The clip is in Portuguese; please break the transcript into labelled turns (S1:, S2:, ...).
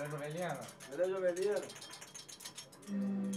S1: Valeu, Jovelina.
S2: Valeu, Jovelina. Hum.